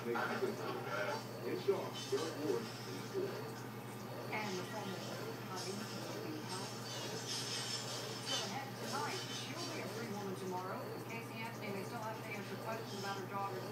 And the former Harvey will be held. Still ahead tonight, she'll a free woman tomorrow. Casey Anthony may still have to answer questions about her daughter's